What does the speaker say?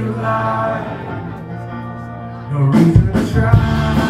you like. No reason to try.